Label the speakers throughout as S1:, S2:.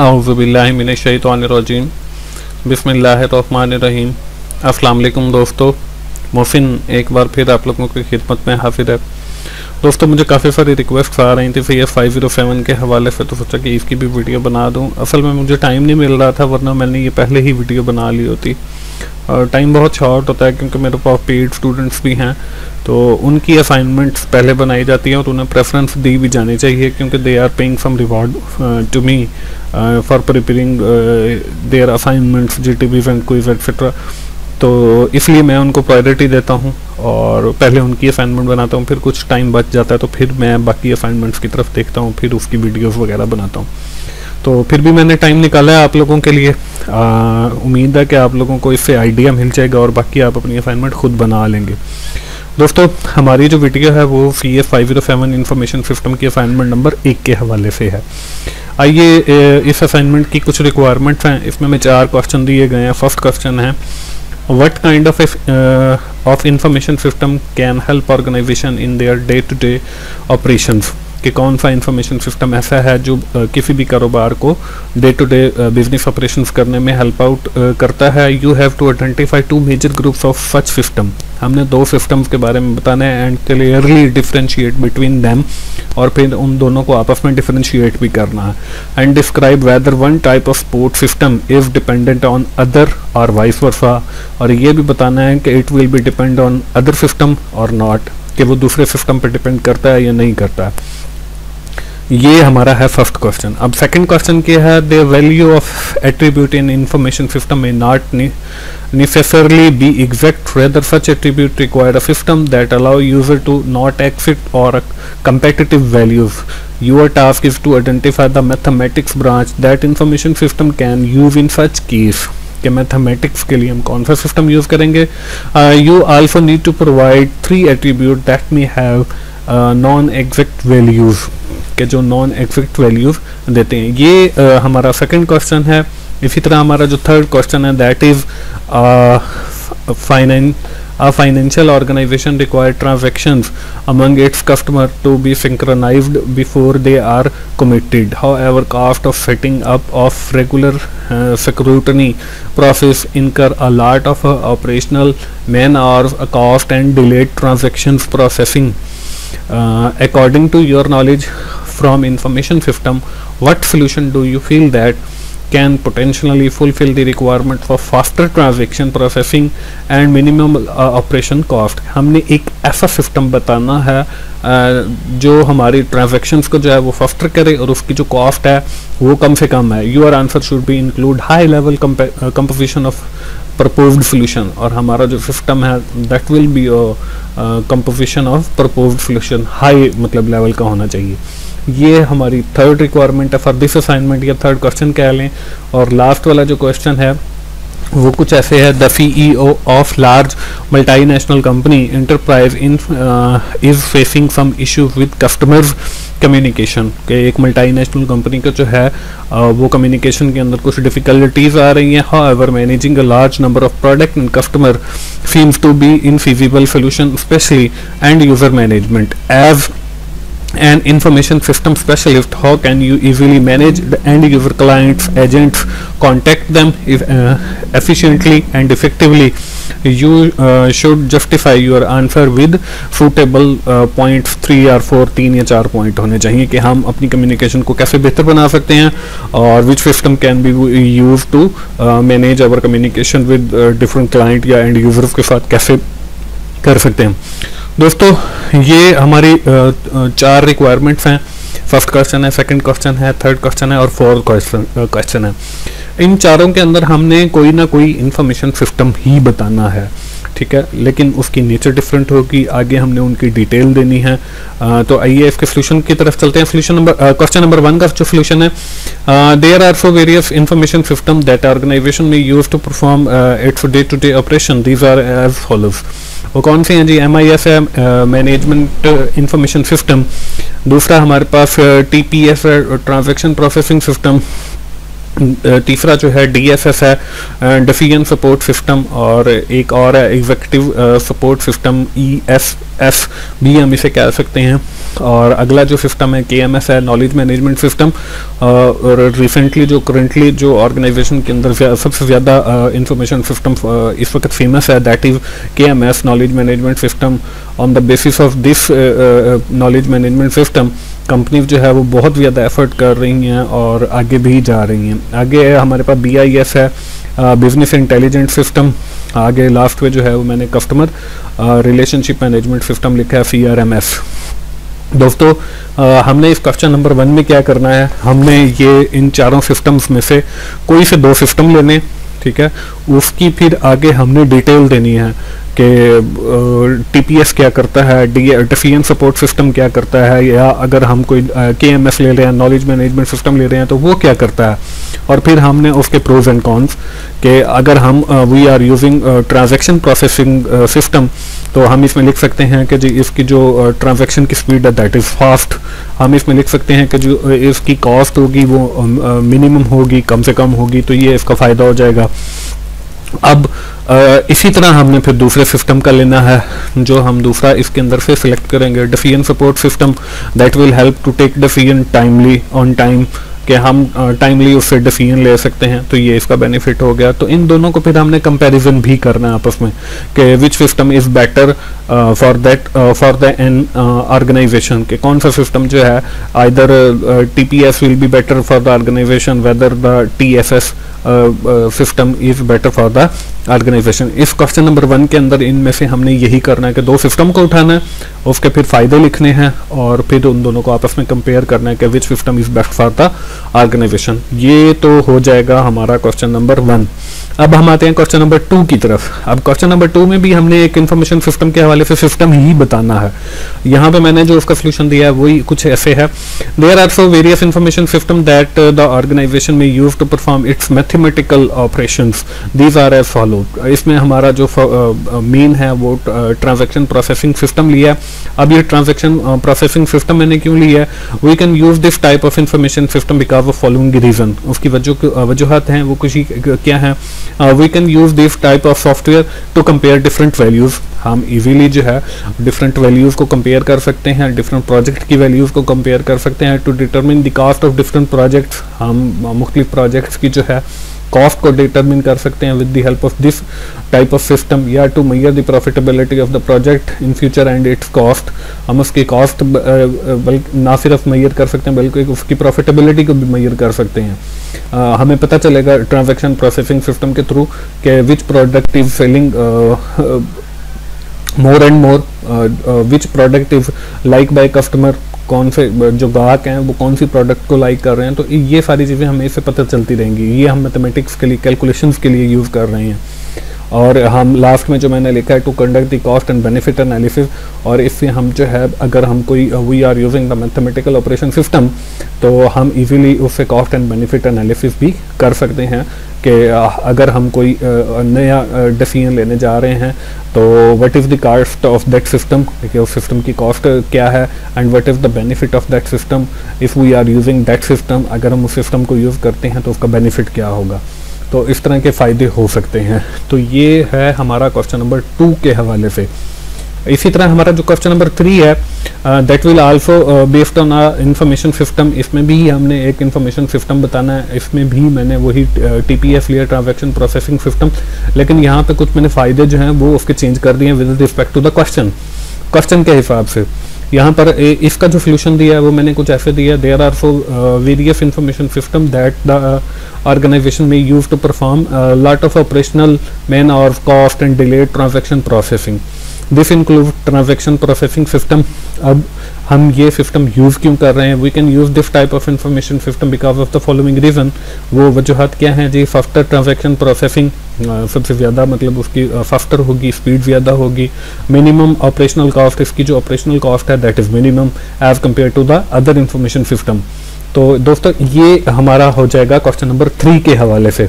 S1: आउज़बिल्लिमिनशैतवानरजीम बिसमीम अस्सलाम दोस्तों। मोहसिन एक बार फिर आप लोगों की खिदमत में हाजिर है। दोस्तों, मुझे काफ़ी सारी रिक्वेस्ट आ रही थी फिर फाइव ज़ीरो सेवन के हवाले से तो सोचा कि इसकी भी वीडियो बना दूँ। असल में मुझे टाइम नहीं मिल रहा था, वरना मैंने ये पहले ही वीडियो बना ली होती। और टाइम बहुत शॉर्ट होता है, क्योंकि मेरे पास पेड स्टूडेंट्स भी हैं तो उनकी असाइनमेंट्स पहले बनाई जाती हैं और उन्हें प्रेफरेंस दी भी जानी चाहिए, क्योंकि they are paying some reward to me for preparing their assignments G T B quiz etcetera तो इसलिए मैं उनको प्रायोरिटी देता हूँ और पहले उनकी असाइनमेंट बनाता हूँ, फिर कुछ टाइम बच जाता है तो फिर मैं बाकी असाइनमेंट्स की तरफ़ देखता हूँ, फिर उसकी वीडियोस वगैरह बनाता हूँ। तो फिर भी मैंने टाइम निकाला है आप लोगों के लिए। उम्मीद है कि आप लोगों को इससे आइडिया मिल जाएगा और बाकी आप अपनी असाइनमेंट खुद बना लेंगे। दोस्तों, हमारी जो वीडियो है वो C S five zero seven information system की असाइनमेंट नंबर एक के हवाले से है। आइए इस असाइनमेंट की कुछ रिक्वायरमेंट्स हैं। इसमें मैं चार क्वेश्चन दिए गए हैं। फ़र्स्ट क्वेश्चन है what kind of uh, of information system can help organization in their day to day operations कि कौन सा इंफॉर्मेशन सिस्टम ऐसा है जो किसी भी कारोबार को day to day business operations करने में हेल्प आउट करता है। You have to identify two major groups of such system हमने दो सिस्टम्स के बारे में बताना है and clearly differentiate between them और फिर उन दोनों को आपस में डिफ्रेंशिएट भी करना है। And describe whether one type of sport system is dependent on other और वाइस वर्सा और ये भी बताना है कि it will be depend on other system और नॉट कि वो दूसरे सिस्टम पर डिपेंड करता है या नहीं करता है। ये हमारा है फ़र्स्ट क्वेश्चन अब सेकंड क्वेश्चन क्या है the value of attribute in information system में not necessarily be exact rather such attribute required a system that allow user to not exit और competitive values your task is to identify the mathematics branch that information system can use in such case के mathematics के लिए हम कौन सा system use करेंगे? You also need to provide three attribute that may have non exact values के जो non exact values देते हैं। ये आ, हमारा सेकंड क्वेश्चन है। इसी तरह हमारा जो थर्ड क्वेश्चन है that is finance financial organization require transaction among its customer to be synchronize before they are committed however cost of setting up of regular security process incur a lot of operational man or cost and delayed transaction processing according to your knowledge from information system what solution do you feel that can potentially fulfill the requirement for faster transaction processing and minimum uh, operation cost हमने एक ऐसा system बताना है uh, जो हमारी transactions को जो है वो फास्टर करे और उसकी जो कॉस्ट है वो कम से कम है your answer should be include high level composition of proposed solution और हमारा जो सिस्टम है that will be composition of proposed solution high मतलब लेवल का होना चाहिए ये हमारी थर्ड रिक्वायरमेंट है फॉर दिस असाइनमेंट या थर्ड क्वेश्चन कह लें और लास्ट वाला जो क्वेश्चन है वो कुछ ऐसे है the CEO of large multinational company enterprise in is facing some issues with customers communication के एक मल्टी नेशनल कंपनी का जो है uh, वो कम्युनिकेशन के अंदर कुछ डिफिकल्टीज आ रही हैं। However managing a large number of product and customer seems to be infeasible solution specially end user management as an information system specialist how can you easily manage the end user clients agents contact them if, uh, efficiently and effectively you uh, should justify your answer with suitable uh, points three or four तीन या चार point होने चाहिए कि हम अपनी communication को कैसे बेहतर बना सकते हैं और which system can be use to manage our communication with different client या एंड यूज़र्स के साथ कैसे कर सकते हैं दोस्तों ये हमारी चार रिक्वायरमेंट्स हैं। फ़र्स्ट क्वेश्चन है सेकंड क्वेश्चन है थर्ड क्वेश्चन है और फोर्थ क्वेश्चन क्वेश्चन है। इन चारों के अंदर हमने कोई ना कोई इन्फॉर्मेशन सिस्टम ही बताना है ठीक है? लेकिन उसकी नेचर डिफरेंट होगी। आगे हमने उनकी डिटेल देनी है। आ, तो आइए इसके सोल्यूशन की तरफ़ चलते हैं। Solution number question number one का जो सोल्यूशन है there are four various information system that organisation में use to perform its day to day operation these are as follows वो कौन से हैं जी? एम आई एफ़ है मैनेजमेंट इंफॉर्मेशन सिस्टम दूसरा हमारे पास टी पी एफ़ है ट्रांजेक्शन प्रोसेसिंग सिस्टम तीसरा जो है डी एस एस है डिफिजन सपोर्ट सिस्टम और एक और है executive support system E S S भी हम इसे कह सकते हैं। और अगला जो सिस्टम है के एम एस है नॉलेज मैनेजमेंट सिस्टम और रिसेंटली जो करंटली जो ऑर्गेनाइजेशन के अंदर सबसे ज़्यादा इंफॉर्मेशन सिस्टम इस वक्त फ़ेमस है that is K M S knowledge management system on the basis of this knowledge management system companies जो है वो बहुत ज़्यादा एफर्ट कर रही हैं और आगे भी जा रही हैं। आगे है हमारे पास बी आई एस है बिज़नेस इंटेलिजेंट सिस्टम आगे लास्ट में जो है वो मैंने कस्टमर रिलेशनशिप मैनेजमेंट सिस्टम लिखा है सी आर एम एस दोस्तों आ, हमने इस क्वेश्चन नंबर वन में क्या करना है? हमने ये इन चारों सिस्टम्स में से कोई से दो सिस्टम लेने ठीक है? उसकी फिर आगे हमने डिटेल देनी है। कि टीपीएस क्या करता है डिफियन सपोर्ट सिस्टम क्या करता है, या अगर हम कोई के एम एस ले रहे हैं नॉलेज मैनेजमेंट सिस्टम ले रहे हैं तो वो क्या करता है? और फिर हमने उसके प्रोज एंड कॉन्स कि, अगर हम we are using transaction processing system तो हम इसमें लिख सकते हैं कि जी इसकी जो ट्रांजेक्शन की स्पीड है दैट इज़ फास्ट हम इसमें लिख सकते हैं कि जो इसकी कॉस्ट होगी, वो मिनिमम होगी, कम से कम होगी तो ये इसका फ़ायदा हो जाएगा। अब आ, इसी तरह हमने फिर दूसरे सिस्टम का लेना है जो हम दूसरा इसके अंदर से सिलेक्ट करेंगे decision support system that will help to take decision timely on time कि हम टाइमली उससे डिसीज़न ले सकते हैं तो ये इसका बेनिफिट हो गया। तो इन दोनों को फिर हमने कंपैरिजन भी करना है आपस में कि which system is better for that for the an organization के कौन सा सिस्टम जो है either T P S will be better for the organization whether the T S system is better for the organization इस question number one के अंदर इनमें से हमने यही करना है कि दो सिस्टम को उठाना है, उसके फिर फ़ायदे लिखने हैं और फिर उन दोनों को आपस में कंपेयर करना है कि which system is best for the organization ये तो हो जाएगा हमारा क्वेश्चन नंबर वन अब हम आते हैं क्वेश्चन नंबर टू की तरफ़. अब क्वेश्चन नंबर टू में भी हमने एक इन्फॉर्मेशन सिस्टम के हवाले से सिस्टम ही बताना है. यहाँ पे मैंने जो उसका सोल्यूशन दिया है, वही कुछ ऐसे है. There are so various information system that the organization में use to perform its mathematical operation these are as follow इसमें हमारा जो मेन है, वो ट्रांजेक्शन प्रोसेसिंग सिस्टम लिया है। अब ये ट्रांजेक्शन प्रोसेसिंग सिस्टम मैंने क्यों लिया है? We can use this type of information system because of following reason उसकी वजूहत हैं, वो कुछ क्या है? We can use this type of software to compare different values हम इजीली जो है डिफरेंट वैल्यूज़ को कंपेयर कर सकते हैं डिफरेंट प्रोजेक्ट की वैल्यूज़ को कंपेयर कर सकते हैं to determine the cost of different projects हम मुख्तलिफ़ प्रोजेक्ट्स की जो है कॉस्ट को डिटरमिन कर सकते हैं with the help of this type of system या to measure the profitability of the project in future and its cost हम उसकी कॉस्ट ना सिर्फ़ मैयर कर सकते हैं बल्कि उसकी प्रॉफिटेबिलिटी को भी मैयर कर सकते हैं। uh, हमें पता चलेगा ट्रांजेक्शन प्रोसेसिंग सिस्टम के थ्रू के which product is selling more and more which product is like by customer कौन से, जो ग्राहक हैं, वो कौन सी प्रोडक्ट को लाइक कर रहे हैं तो ये सारी चीज़ें हमें इससे पता चलती रहेंगी। ये हम मैथमेटिक्स के लिए कैलकुलेशंस के लिए यूज़ कर रहे हैं। और हम लास्ट में जो मैंने लिखा है to conduct the cost and benefit analysis और इससे हम जो है, अगर हम कोई we are using the mathematical operation system तो हम इजीली उससे कॉस्ट एंड बेनिफिट एनालिसिस भी कर सकते हैं कि अगर हम कोई नया डिसीज़न लेने जा रहे हैं तो what is the cost of that system देखिए, उस सिस्टम की कॉस्ट क्या है? And what is the benefit of that system if we are using that system अगर हम उस सिस्टम को यूज़ करते हैं तो उसका बेनिफिट क्या होगा? तो इस तरह के फ़ायदे हो सकते हैं। तो ये है हमारा क्वेश्चन नंबर टू के हवाले से। इसी तरह हमारा जो क्वेश्चन नंबर थ्री है that will also based on information system इसमें भी हमने एक इंफॉर्मेशन सिस्टम बताना है। इसमें भी मैंने वही टी पी एस लिया ट्रांजेक्शन प्रोसेसिंग सिस्टम लेकिन यहाँ पे कुछ मैंने फ़ायदे जो हैं वो उसके चेंज कर दिए with respect to the question question के हिसाब से। यहाँ पर ए, इसका जो सोल्यूशन दिया है वो मैंने कुछ ऐसे दिया है there are so various information system that the organization में use to perform lot of operational man और cost and delayed transaction processing this include transaction processing system अब हम ये सिस्टम यूज़ क्यों कर रहे हैं? We can use this type of information system because of the following reason वो वजूहत क्या हैं जी? फास्टर ट्रांजेक्शन प्रोसेसिंग सबसे ज़्यादा मतलब उसकी फास्टर होगी स्पीड ज़्यादा होगी। मिनिमम ऑपरेशनल कॉस्ट इसकी जो ऑपरेशनल कॉस्ट है that is minimum as compare to the other information system तो दोस्तों, ये हमारा हो जाएगा क्वेश्चन नंबर थ्री के हवाले से।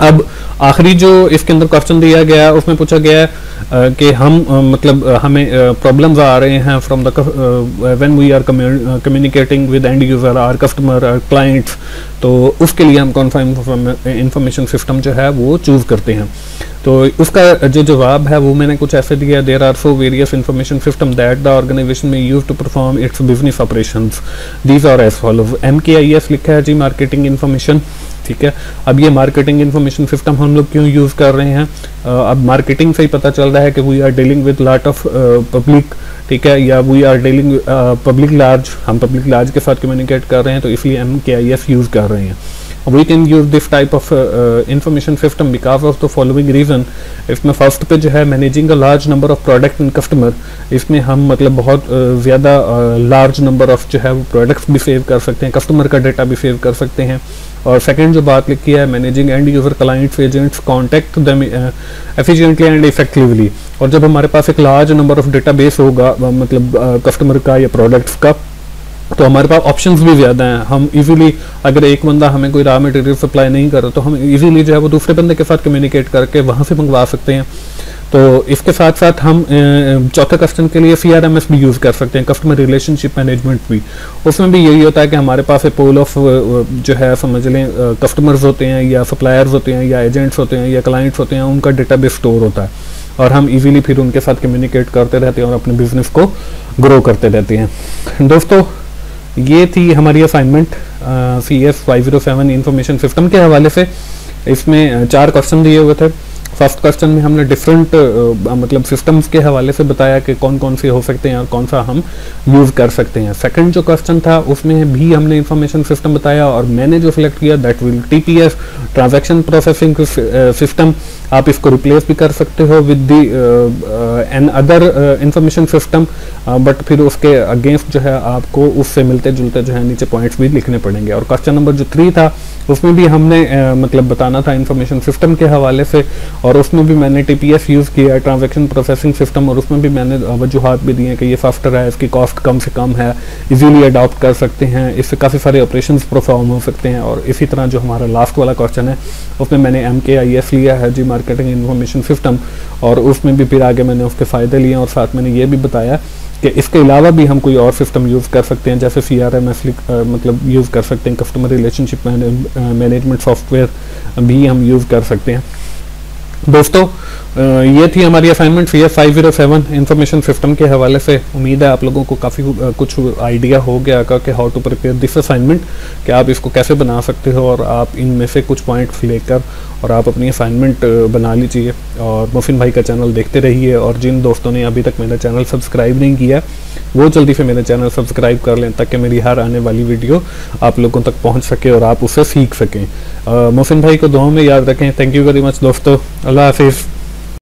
S1: अब आखिरी जो इसके अंदर क्वेश्चन दिया गया है, उसमें पूछा गया है कि हम मतलब हमें प्रॉब्लम्स आ रहे हैं from the when we are communicating with end user or customer or clients तो उसके लिए हम कौन सा इंफॉर्मेशन सिस्टम जो है वो चूज़ करते हैं। तो उसका जो जवाब है, वो मैंने कुछ ऐसे दिया there are so various information system that the organization में use to perform its business operation these are as follow M लिखा है जी मार्केटिंग इन्फॉर्मेशन ठीक है? अब ये मार्केटिंग इन्फॉर्मेशन सिस्टम हम लोग क्यों यूज़ कर रहे हैं? अब मार्केटिंग से ही पता चल रहा है कि we are dealing with lot of public ठीक है? या we are dealing public large हम पब्लिक लार्ज के साथ कम्युनिकेट कर रहे हैं तो इसलिए हम के आई एफ़ यूज़ कर रहे हैं। We can use this type of uh, uh, information system because of the following reason. इसमें फ़र्स्ट पे जो है managing a large number of product and customer इसमें हम मतलब बहुत ज़्यादा लार्ज नंबर ऑफ़ जो है वो प्रोडक्ट्स भी सेव कर सकते हैं कस्टमर का डेटा भी सेव कर सकते हैं। और सेकंड जो बात लिखी है managing end user clients agents contact them efficiently and effectively और जब हमारे पास एक लार्ज नंबर ऑफ़ डेटाबेस होगा मतलब कस्टमर का या प्रोडक्ट्स का तो हमारे पास ऑप्शंस भी ज़्यादा हैं। हम इजीली अगर एक बंदा हमें कोई रॉ मटेरियल सप्लाई नहीं कर रहा तो हम इजीली जो है वो दूसरे बंदे के साथ कम्युनिकेट करके वहाँ से मंगवा सकते हैं। तो इसके साथ साथ हम चौथे क्वेश्चन के लिए सी भी यूज़ कर सकते हैं कस्टमर रिलेशनशिप मैनेजमेंट भी। उसमें भी यही होता है कि हमारे पास एक पोल ऑफ़ जो है, समझ लें कस्टमर्स होते हैं या सप्लायर्स होते हैं या एजेंट्स होते हैं या क्लाइंट्स होते हैं, उनका डेटा स्टोर होता है। और हम इजीली फिर उनके साथ कम्युनिकेट करते रहते हैं और अपने बिज़नेस को ग्रो करते रहते हैं। दोस्तों ये थी हमारी assignment C S five zero seven information system के हवाले से। इसमें चार क्वेश्चन दिए हुए थे। फ़र्स्ट क्वेश्चन में हमने डिफरेंट मतलब सिस्टम्स के हवाले से बताया कि कौन कौन से हो सकते हैं और कौन सा हम यूज़ कर सकते हैं। सेकंड जो क्वेश्चन था, उसमें भी हमने इंफॉर्मेशन सिस्टम बताया और मैंने जो सिलेक्ट किया that will TPS transaction processing system आप इसको रिप्लेस भी कर सकते हो with the another information system but फिर उसके अगेंस्ट जो है आपको उससे मिलते जुलते जो है नीचे पॉइंट्स भी लिखने पड़ेंगे। और क्वेश्चन नंबर जो थ्री था उसमें भी हमने uh, मतलब बताना था इंफॉर्मेशन सिस्टम के हवाले से और उसमें भी मैंने टीपीएस यूज़ किया है ट्रांजेक्शन प्रोसेसिंग सिस्टम और उसमें भी मैंने वजूहत भी दी दिए कि ये सॉफ्टवेयर है इसकी कॉस्ट कम से कम है इजीली अडॉप्ट कर सकते हैं इससे काफ़ी सारे ऑपरेशन परफॉर्म हो सकते हैं और इसी तरह जो हमारा लास्ट वाला क्वेश्चन है उसमें मैंने एम के आई एस लिया है। जी मार्केटिंग इन्फॉर्मेशन सिस्टम और उसमें भी फिर आगे मैंने उसके फ़ायदे लिए और साथ मैंने ये भी बताया कि इसके अलावा भी हम कोई और सिस्टम यूज़ कर सकते हैं, जैसे सी आर एम एस मतलब यूज़ कर सकते हैं कस्टमर रिलेशनशिप मैनेजमेंट सॉफ्टवेयर भी हम यूज़ कर सकते हैं। दोस्तों ये थी हमारी assignment C F five zero seven information system के हवाले से। उम्मीद है आप लोगों को काफ़ी कुछ आइडिया हो गया का कि how to prepare this assignment कि आप इसको कैसे बना सकते हो और आप इनमें से कुछ पॉइंट्स लेकर और आप अपनी असाइनमेंट बना लीजिए। और मुफिन भाई का चैनल देखते रहिए। और जिन दोस्तों ने अभी तक मेरा चैनल सब्सक्राइब नहीं किया वो जल्दी से मेरे चैनल सब्सक्राइब कर लें ताकि मेरी हर आने वाली वीडियो आप लोगों तक पहुँच सके और आप उसे सीख सकें। मोहसिन भाई को दुआ में याद रखें। थैंक यू वेरी मच दोस्तों। अल्लाह हाफिज़।